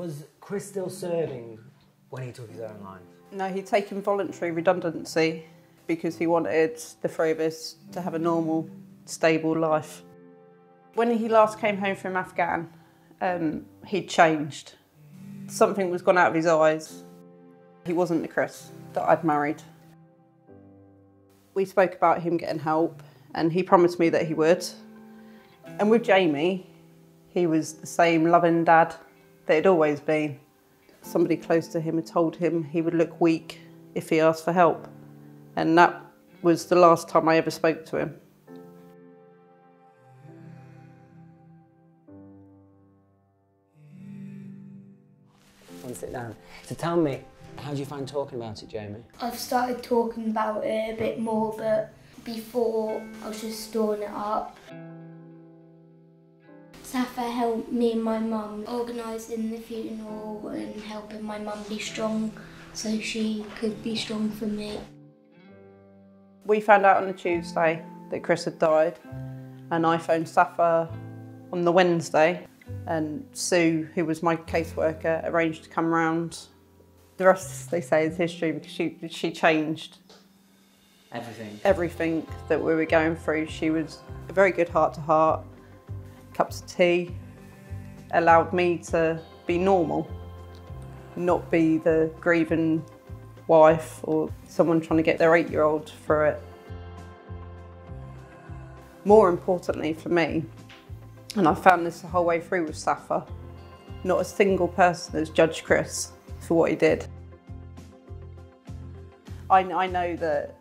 Was Chris still serving when he took his own life? No, he'd taken voluntary redundancy because he wanted the three of us to have a normal, stable life. When he last came home from Afghan, um, he'd changed. Something was gone out of his eyes. He wasn't the Chris that I'd married. We spoke about him getting help, and he promised me that he would. And with Jamie, he was the same loving dad that he'd always been. Somebody close to him had told him he would look weak if he asked for help. And that was the last time I ever spoke to him. Come sit down. So tell me, how do you find talking about it, Jamie? I've started talking about it a bit more, but before I was just storing it up. SSAFA helped me and my mum organising the funeral and helping my mum be strong so she could be strong for me. We found out on the Tuesday that Chris had died, and I phoned SSAFA on the Wednesday, and Sue, who was my caseworker, arranged to come round. The rest, they say, is history because she, she changed Everything. everything that we were going through. She was a very good heart to heart, cups of tea, allowed me to be normal, not be the grieving wife or someone trying to get their eight year old through it. More importantly for me, and I found this the whole way through with SSAFA, not a single person has judged Chris for what he did. I, I know that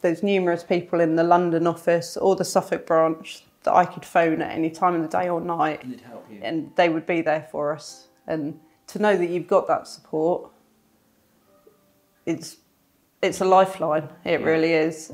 there's numerous people in the London office or the Suffolk branch that I could phone at any time of the day or night And they'd help you. and they would be there for us. And to know that you've got that support, it's it's a lifeline. It really is.